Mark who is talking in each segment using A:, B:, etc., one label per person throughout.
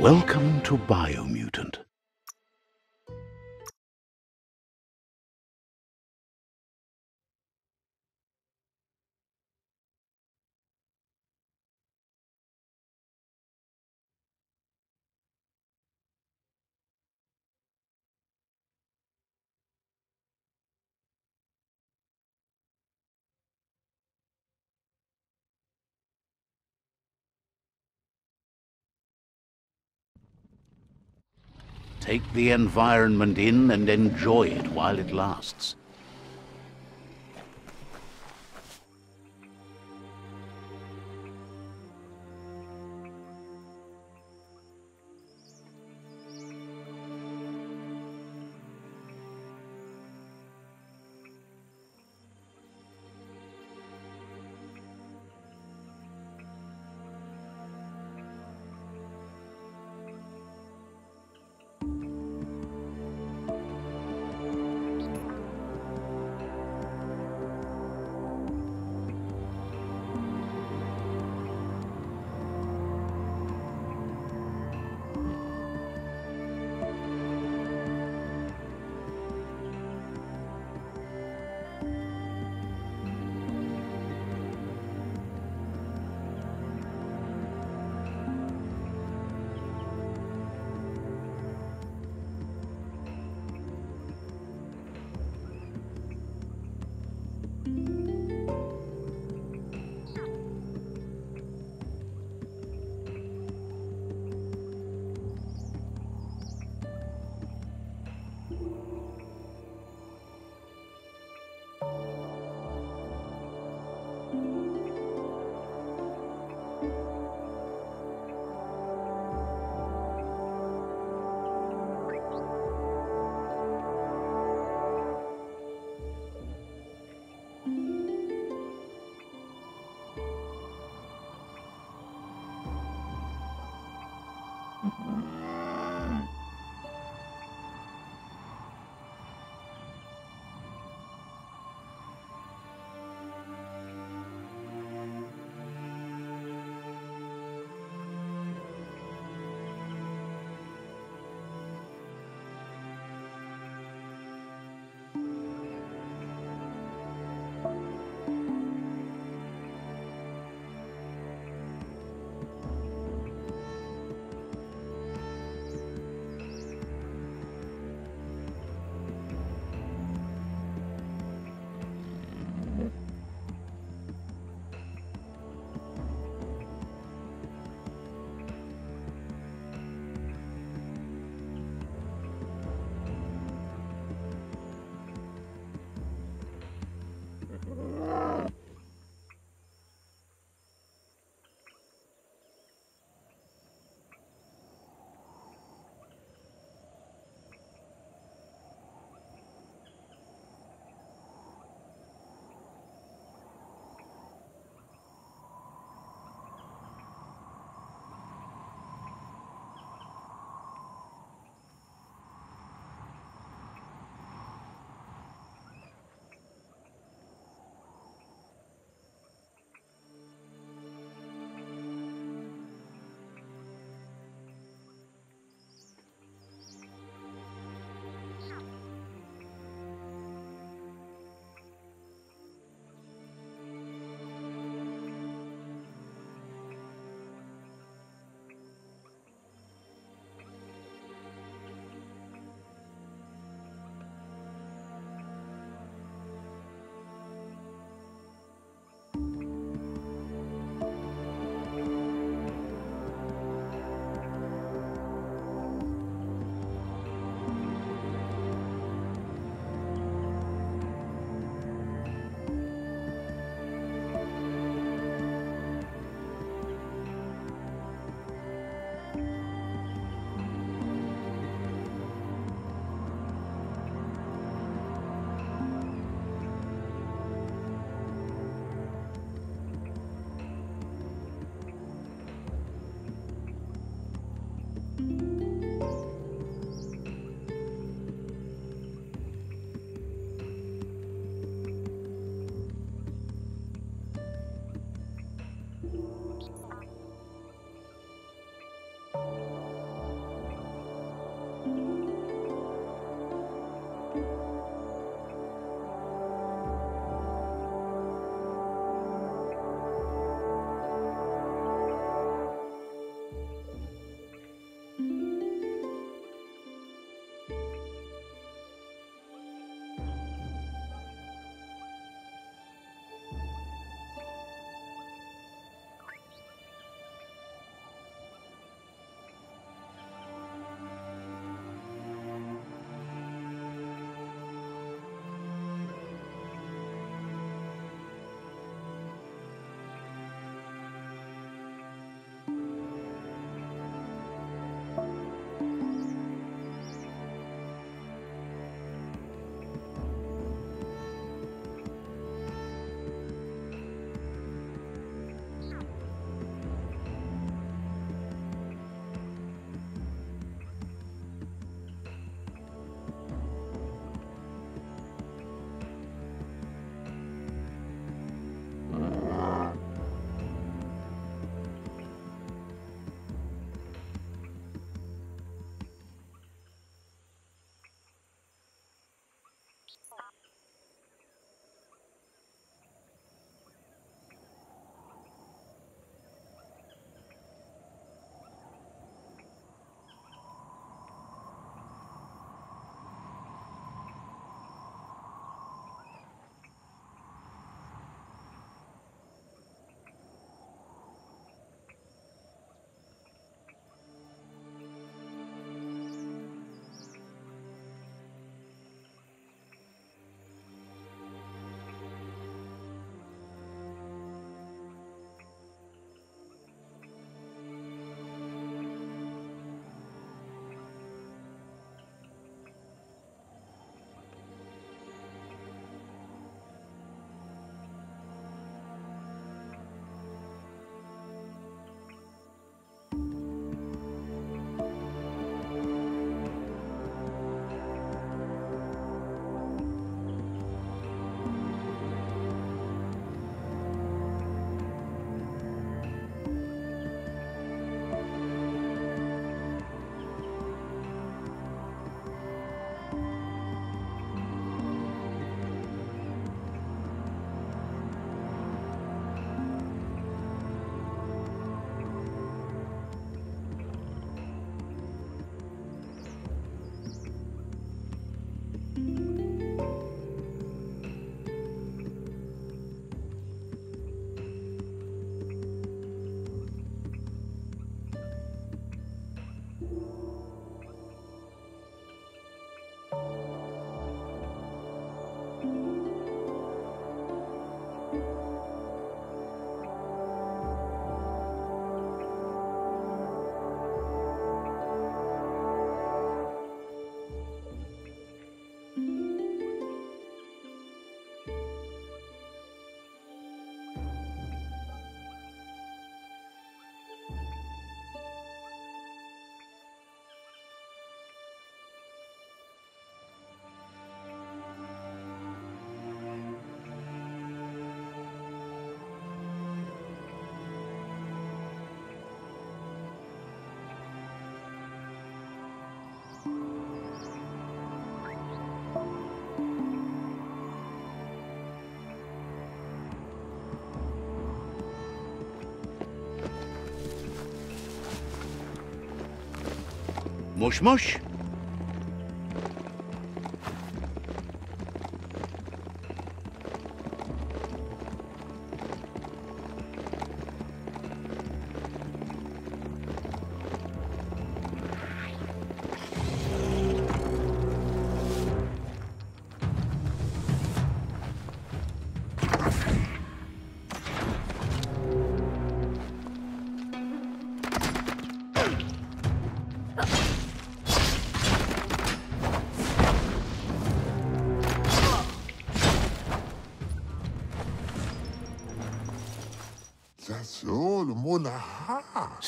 A: Welcome to Biomutant. Take the environment in and enjoy it while it lasts. Moş moş.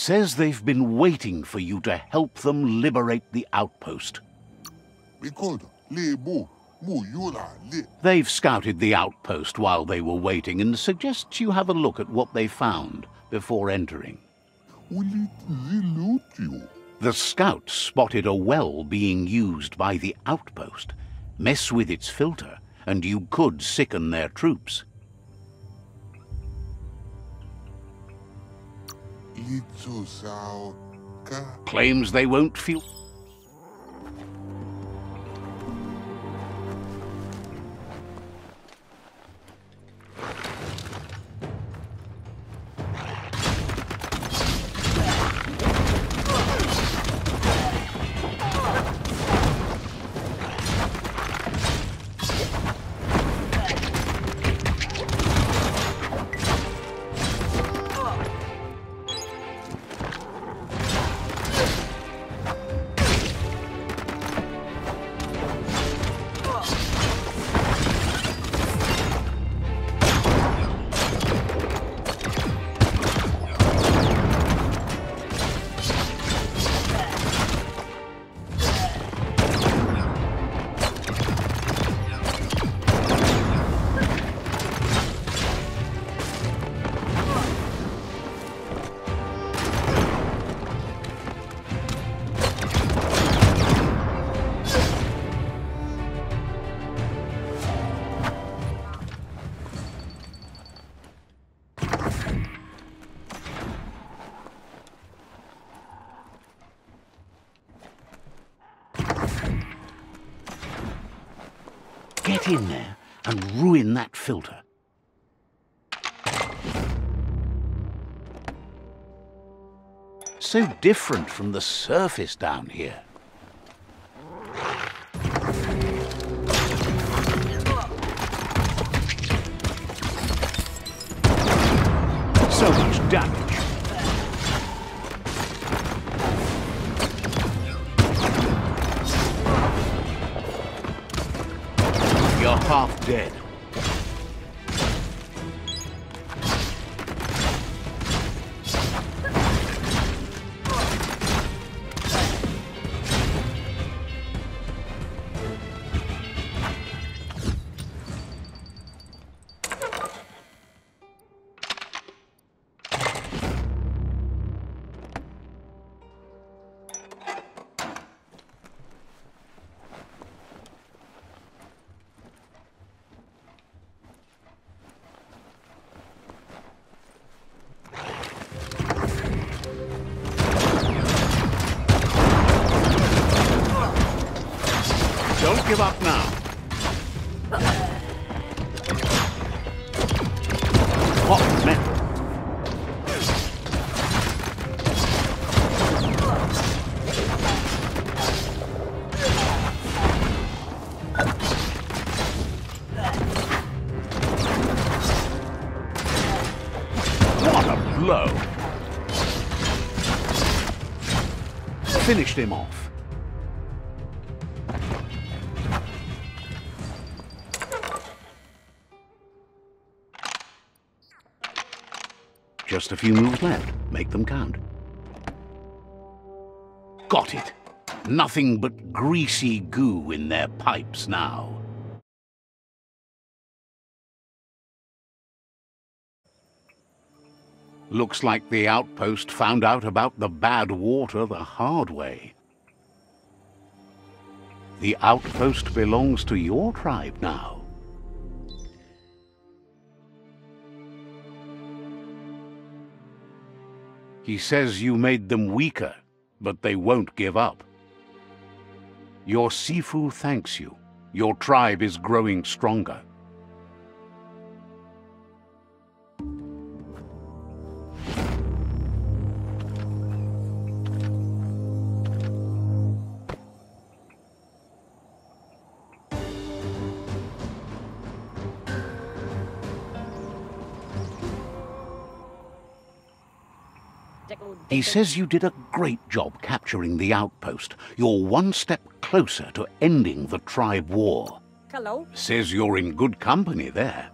A: Says they've been waiting for you to help them liberate the outpost. They've scouted the outpost while they were waiting and suggests you have a look at what they found before entering. The scouts spotted a well being used by the outpost. Mess with its filter, and you could sicken their troops. Claims they won't feel... different from the surface down here. So much damage. You're half dead. Up now. Hot metal. What a blow. Finished him off. A few moves left. Make them count. Got it. Nothing but greasy goo in their pipes now. Looks like the outpost found out about the bad water the hard way. The outpost belongs to your tribe now. He says you made them weaker, but they won't give up. Your Sifu thanks you. Your tribe is growing stronger. He says you did a great job capturing the outpost. You're one step closer to ending the tribe war.
B: Hello.
A: Says you're in good company there.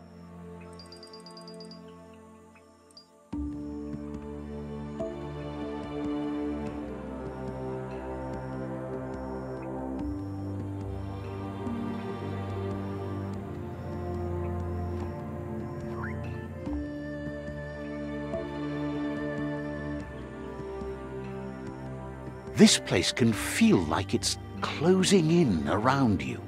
A: This place can feel like it's closing in around you.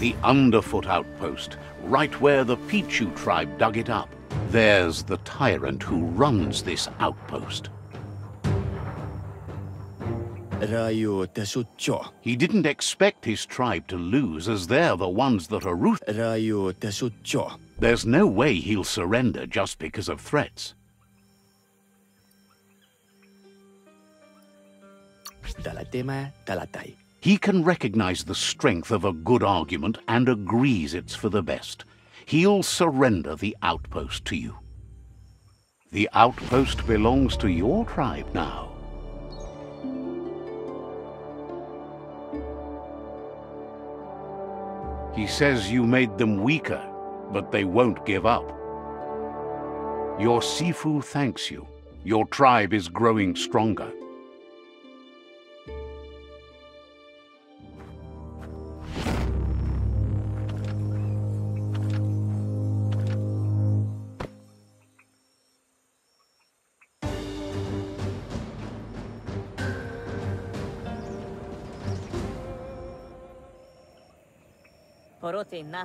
A: The Underfoot outpost, right where the Pitu tribe dug it up. There's the tyrant who runs this outpost. He didn't expect his tribe to lose as they're the ones that are ruthless. There's no way he'll surrender just because of threats. He can recognize the strength of a good argument and agrees it's for the best. He'll surrender the outpost to you. The outpost belongs to your tribe now. He says you made them weaker, but they won't give up. Your Sifu thanks you. Your tribe is growing stronger.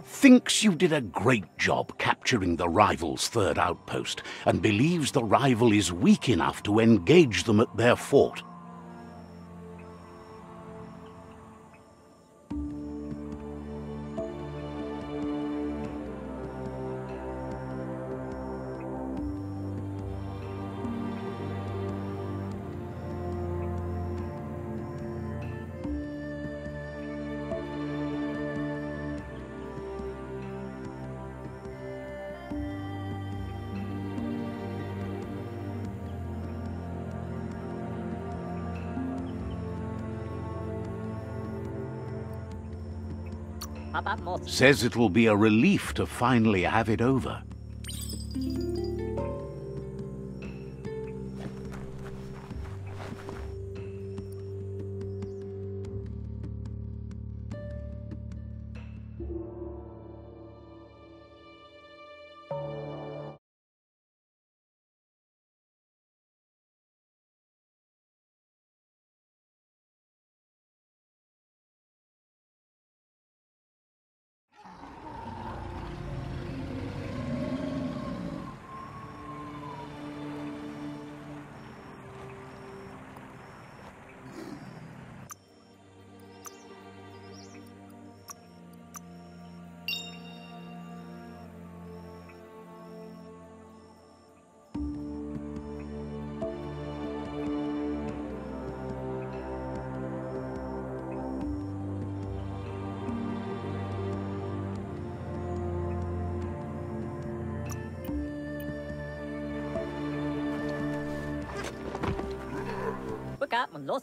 A: Thinks you did a great job capturing the rival's third outpost and believes the rival is weak enough to engage them at their fort. Says it will be a relief to finally have it over.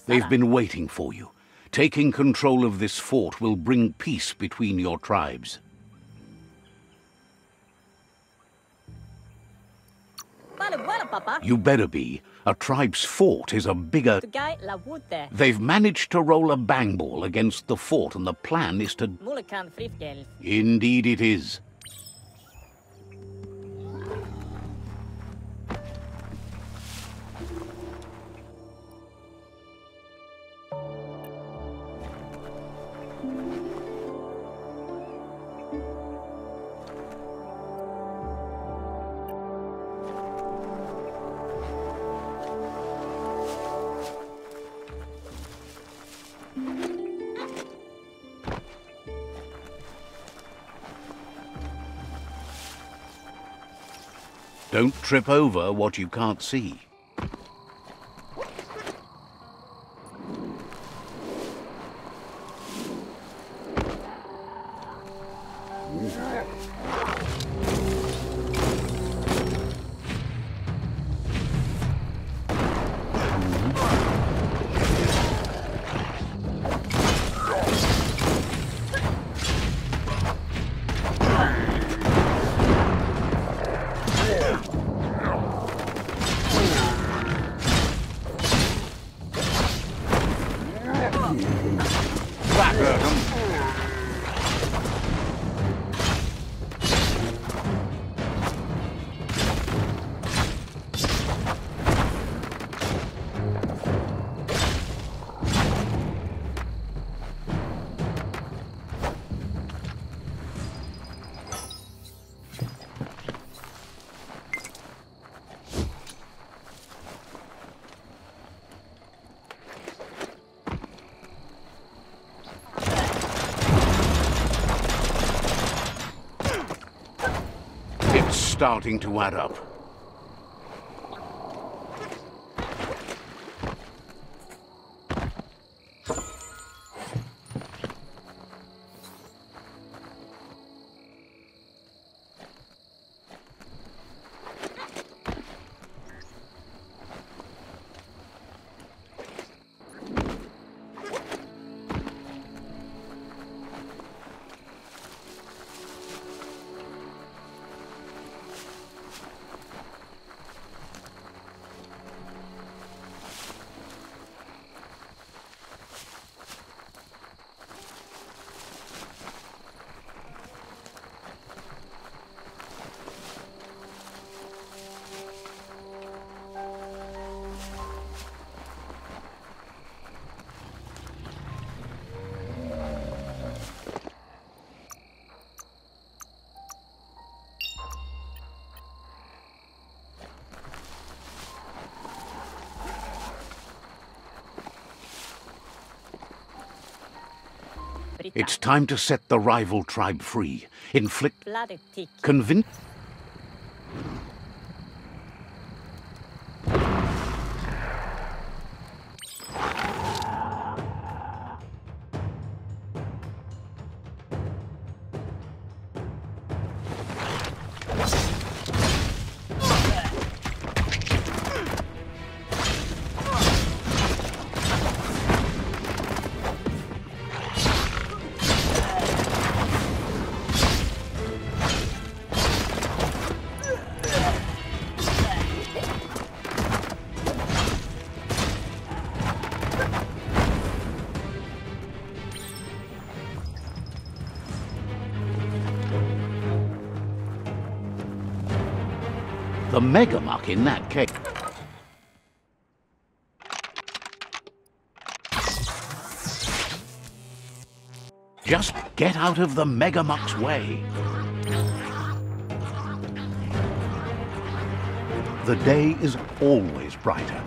A: They've been waiting for you. Taking control of this fort will bring peace between your tribes. You better be. A tribe's fort is a bigger... They've managed to roll a bang ball against the fort and the plan is to... Indeed it is. Don't trip over what you can't see. Bacana. Starting to add up. It's time to set the rival tribe free. Inflict... Convince... the Megamuk in that case. Just get out of the Megamuk's way. The day is always brighter.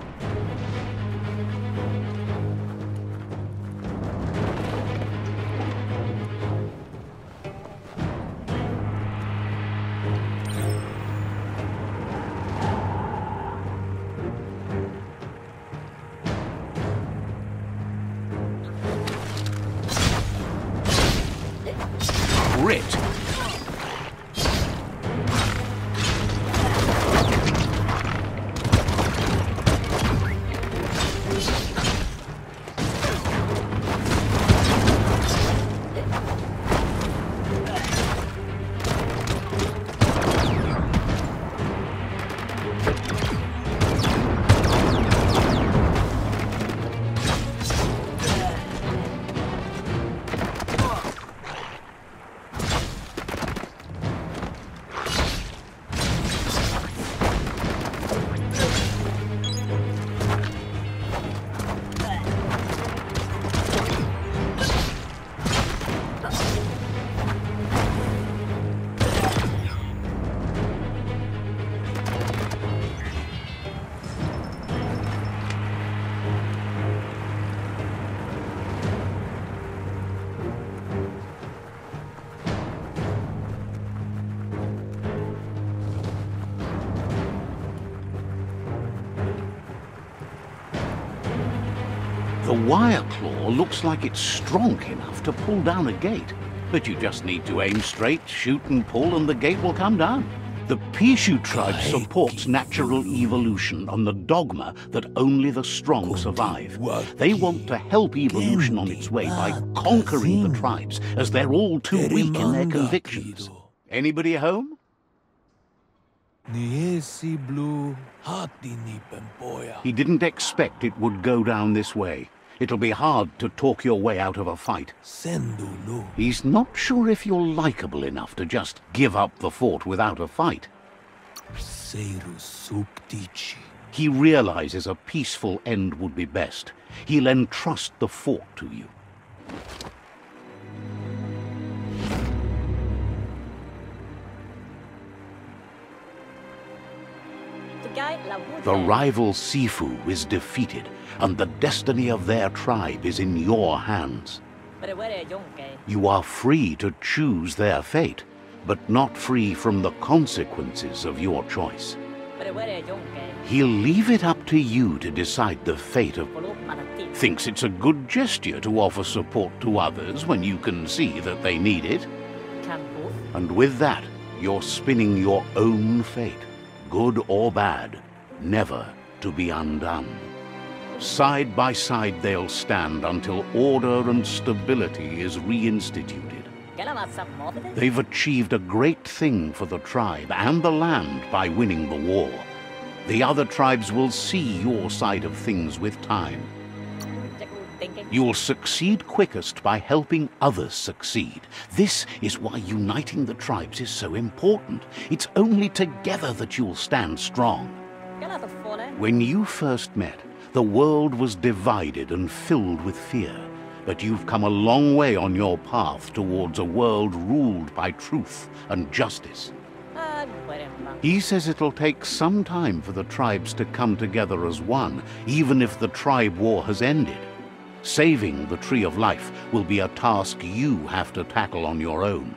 A: Wire claw looks like it's strong enough to pull down a gate. But you just need to aim straight, shoot and pull, and the gate will come down. The Pitu tribe supports natural evolution on the dogma that only the strong survive. They want to help evolution on its way by conquering the tribes, as they're all too weak in their convictions. Anybody home? He didn't expect it would go down this way. It'll be hard to talk your way out of a fight. He's not sure if you're likable enough to just give up the fort without a fight. He realizes a peaceful end would be best. He'll entrust the fort to you. The rival Sifu is defeated, and the destiny of their tribe is in your hands. You are free to choose their fate, but not free from the consequences of your choice. He'll leave it up to you to decide the fate of... Thinks it's a good gesture to offer support to others when you can see that they need it. And with that, you're spinning your own fate, good or bad, never to be undone. Side by side they'll stand until order and stability is reinstituted. They've achieved a great thing for the tribe and the land by winning the war. The other tribes will see your side of things with time. You'll succeed quickest by helping others succeed. This is why uniting the tribes is so important. It's only together that you'll stand strong. When you first met, the world was divided and filled with fear. But you've come a long way on your path towards a world ruled by truth and justice. He says it'll take some time for the tribes to come together as one, even if the tribe war has ended. Saving the Tree of Life will be a task you have to tackle on your own.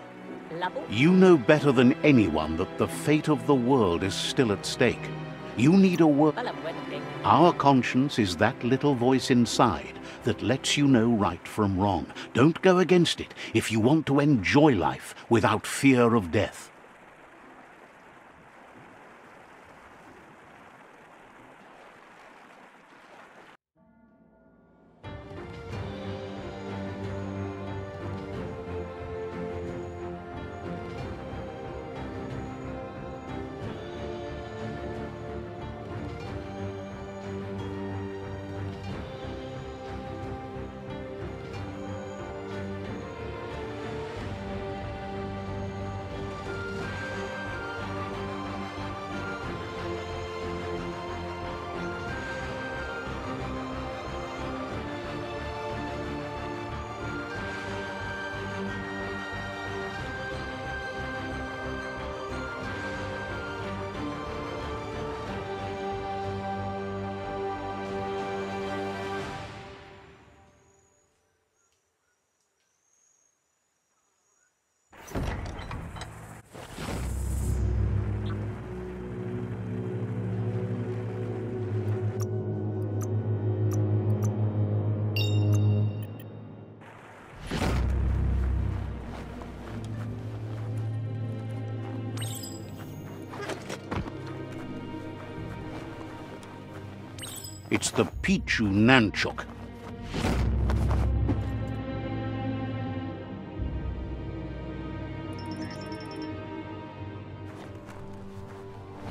A: You know better than anyone that the fate of the world is still at stake. You need a work. Our conscience is that little voice inside that lets you know right from wrong. Don't go against it if you want to enjoy life without fear of death. It's the Pitu Nanchuk.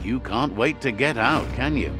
A: You can't wait to get out, can you?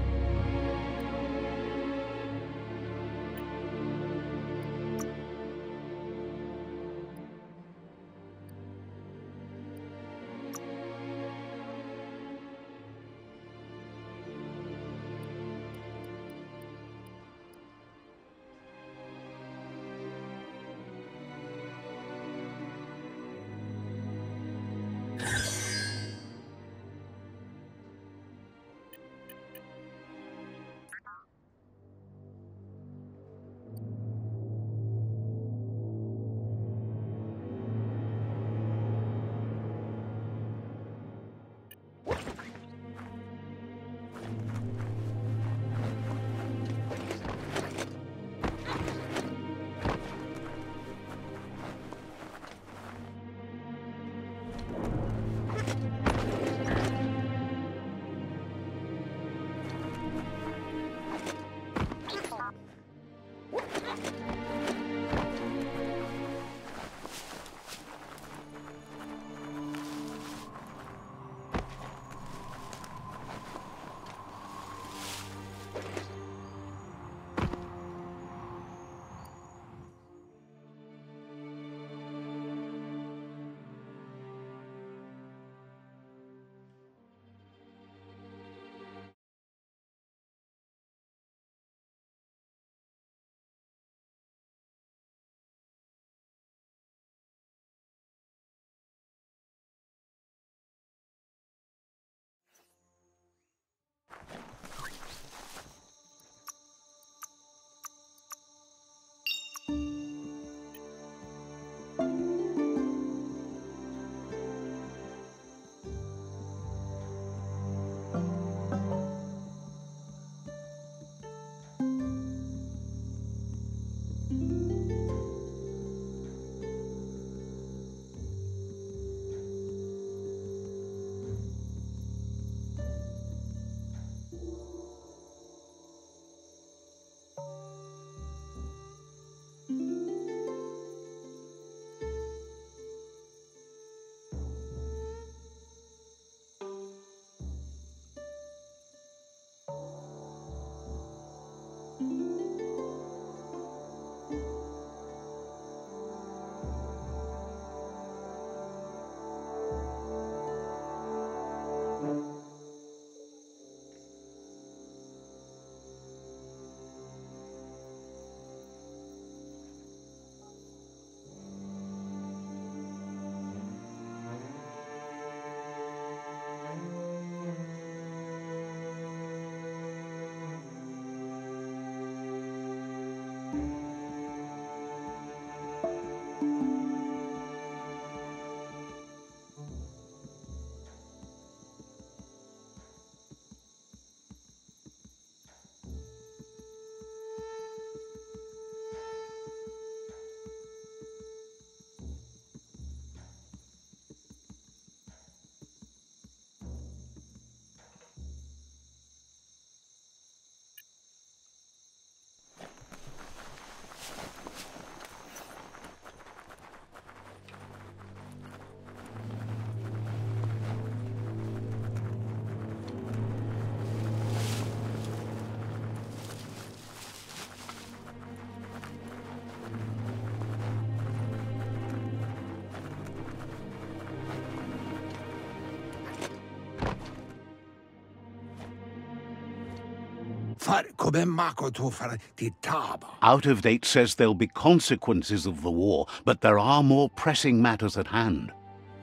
A: Out of Date says there'll be consequences of the war, but there are more pressing matters at hand.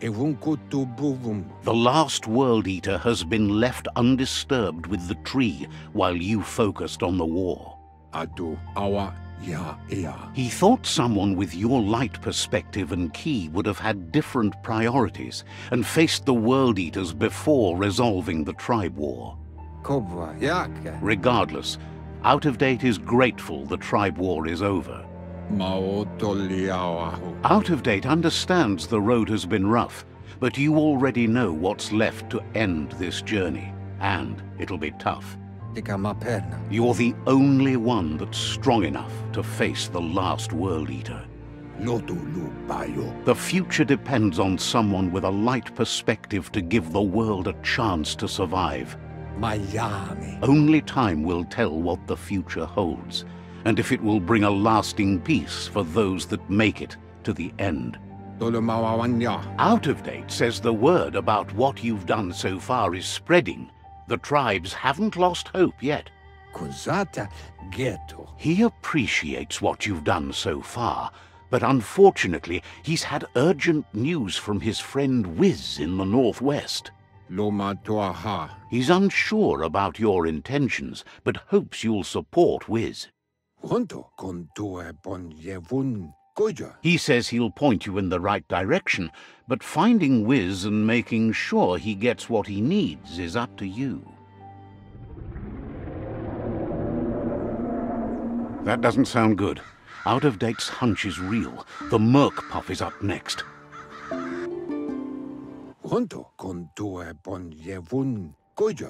B: Un kutu buvum.
A: The last World Eater has been left undisturbed with the tree while you focused on the war.
B: Atu awa ya ea.
A: He thought someone with your light perspective and key would have had different priorities and faced the World Eaters before resolving the tribe war.
B: Kobwa yake.
A: Regardless, Out of Date is grateful the tribe war is over. Out of Date understands the road has been rough, but you already know what's left to end this journey, and it'll be tough. You're the only one that's strong enough to face the last World Eater.
B: Lotu lu bayo.
A: The future depends on someone with a light perspective to give the world a chance to survive.
B: Miami.
A: Only time will tell what the future holds, and if it will bring a lasting peace for those that make it to the end. Out of Date says the word about what you've done so far is spreading. The tribes haven't lost hope yet.
B: Kuzata ghetto.
A: He appreciates what you've done so far, but unfortunately, he's had urgent news from his friend Wiz in the northwest.
B: Loma.
A: He's unsure about your intentions, but hopes you'll support Wiz.
B: Honto con tue yevun.
A: He says he'll point you in the right direction, but finding Wiz and making sure he gets what he needs is up to you. That doesn't sound good. Out of Date's hunch is real. The Merc Puff is up next.
B: Honto con tue bon yevun.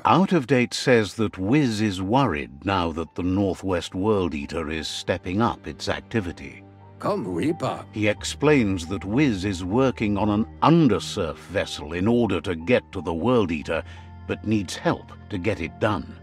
A: Out of Date says that Wiz is worried now that the Northwest World Eater is stepping up its activity.
B: Come Reaper.
A: He explains that Wiz is working on an undersurf vessel in order to get to the World Eater, but needs help to get it done.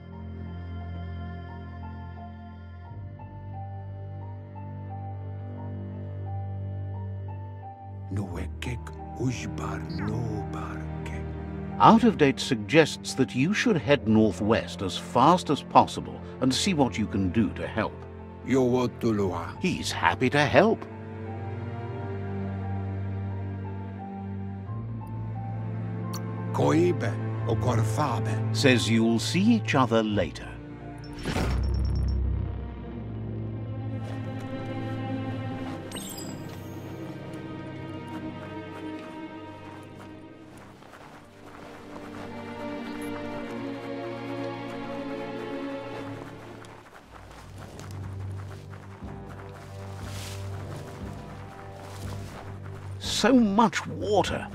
A: Out of Date suggests that you should head northwest as fast as possible and see what you can do to help. He's happy to help.
B: Koibe o korfabe.
A: Says you'll see each other later. So much water.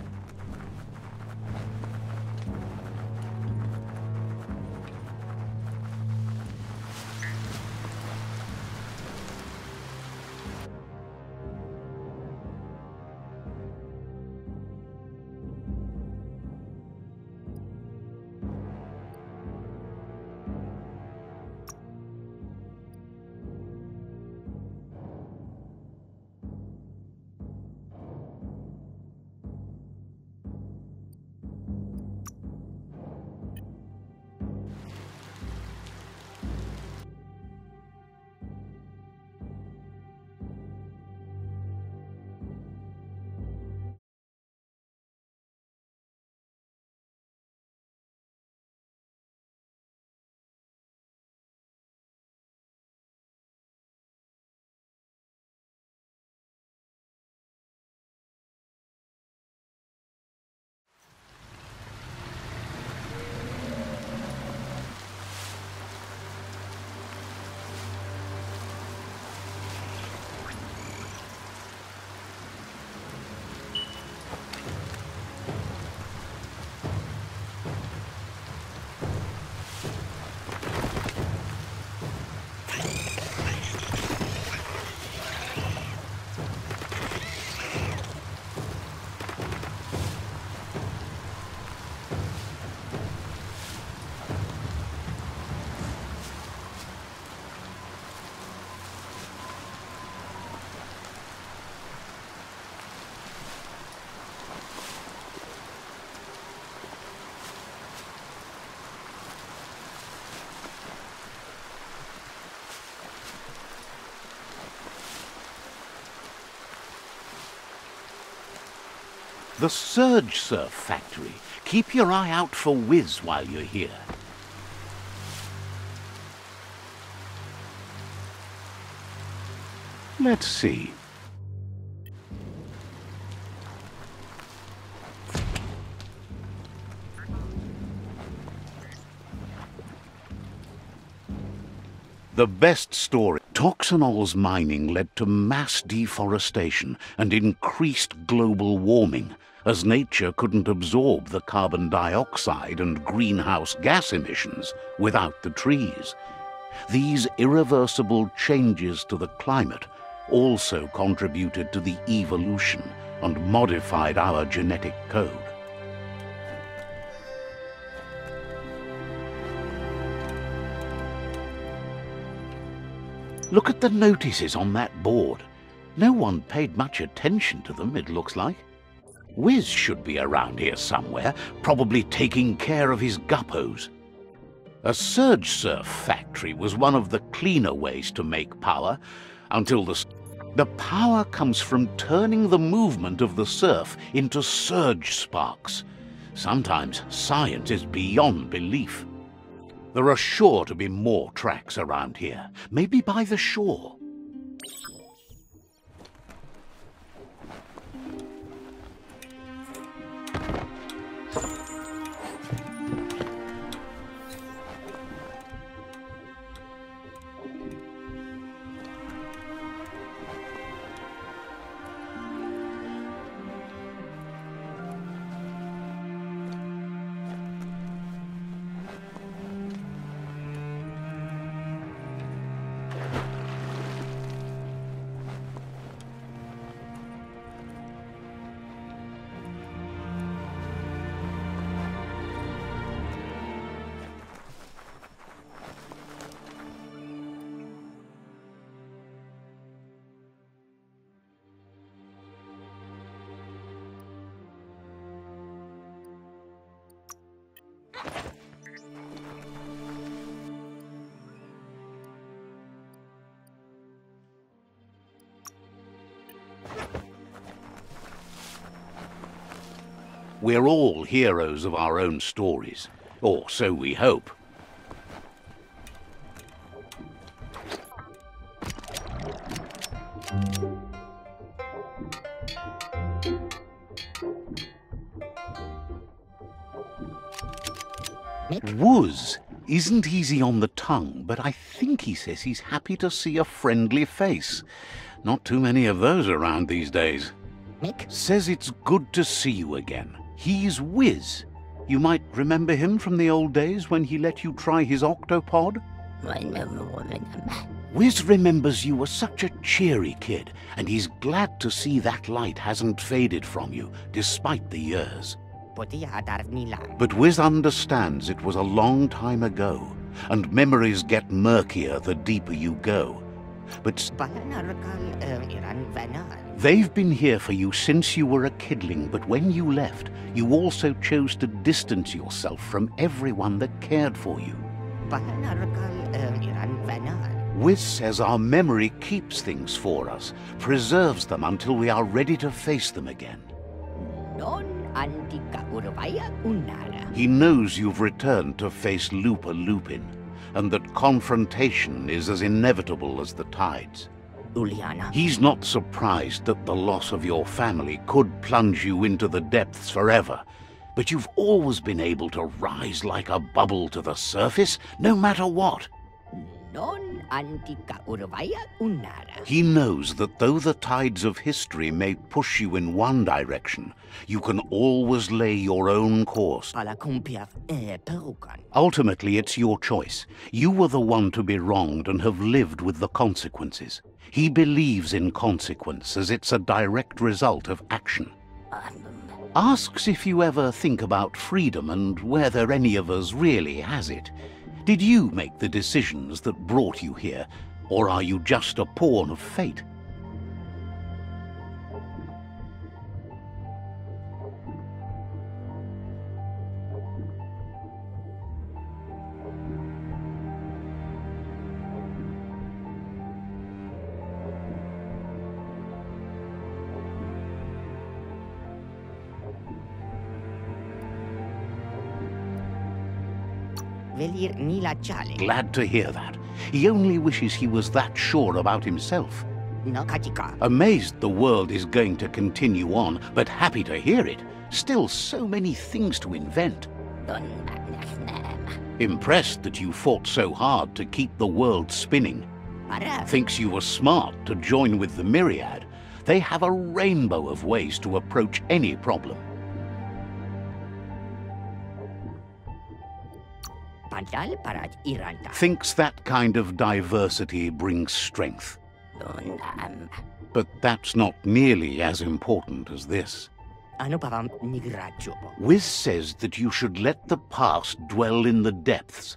A: The Surge Surf Factory. Keep your eye out for Wiz while you're here. Let's see. The best story. Toxanol's mining led to mass deforestation and increased global warming, as nature couldn't absorb the carbon dioxide and greenhouse gas emissions without the trees. These irreversible changes to the climate also contributed to the evolution and modified our genetic code. Look at the notices on that board. No one paid much attention to them, it looks like. Wiz should be around here somewhere, probably taking care of his guppos. A surge surf factory was one of the cleaner ways to make power, until the... The power comes from turning the movement of the surf into surge sparks. Sometimes science is beyond belief. There are sure to be more tracks around here, maybe by the shore. We're all heroes of our own stories, or so we hope. Wuz isn't easy on the tongue, but I think he says he's happy to see a friendly face. Not too many of those around these days.
C: Mick?
A: Says it's good to see you again. He's Wiz. You might remember him from the old days when he let you try his octopod? Wiz remembers you were such a cheery kid, and he's glad to see that light hasn't faded from you, despite the years. But Wiz understands it was a long time ago, and memories get murkier the deeper you go. But they've been here for you since you were a kidling, but when you left, you also chose to distance yourself from everyone that cared for you. Wiz says our memory keeps things for us, preserves them until we are ready to face them again. He knows you've returned to face Lupa Lupin, and that confrontation is as inevitable as the tides.
C: Uliana.
A: He's not surprised that the loss of your family could plunge you into the depths forever, but you've always been able to rise like a bubble to the surface, no matter what.
C: Non antica urvaya unara.
A: He knows that though the tides of history may push you in one direction, you can always lay your own course.
C: E eh, perukan.
A: Ultimately, it's your choice. You were the one to be wronged and have lived with the consequences. He believes in consequence as it's a direct result of action. Asks if you ever think about freedom and whether any of us really has it. Did you make the decisions that brought you here, or are you just a pawn of fate? Glad to hear that. He only wishes he was that sure about himself.
C: No katika.
A: Amazed the world is going to continue on, but happy to hear it. Still so many things to invent. Impressed that you fought so hard to keep the world spinning. Thinks you were smart to join with the Myriad. They have a rainbow of ways to approach any problem. Thinks that kind of diversity brings strength. But that's not nearly as important as this. Wiz says that you should let the past dwell in the depths.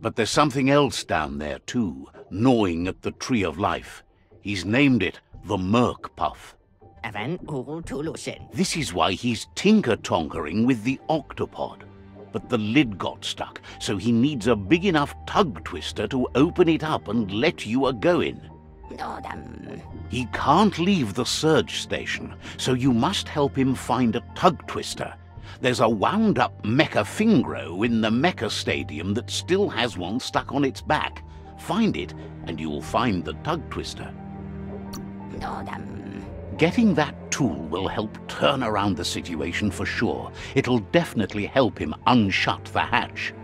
A: But there's something else down there too, gnawing at the tree of life. He's named it the Merc Puff.
C: Avan ul tulusen.
A: This is why he's tinker-tonkering with the octopod. But the lid got stuck, so he needs a big enough tug twister to open it up and let you a-go-in.
C: No dam.
A: Um, he can't leave the surge station, so you must help him find a tug twister. There's a wound up mecha fingro in the mecha stadium that still has one stuck on its back. Find it, and you'll find the tug twister.
C: No dam.
A: Um, Getting that tool will help turn around the situation for sure. It'll definitely help him unshut the hatch.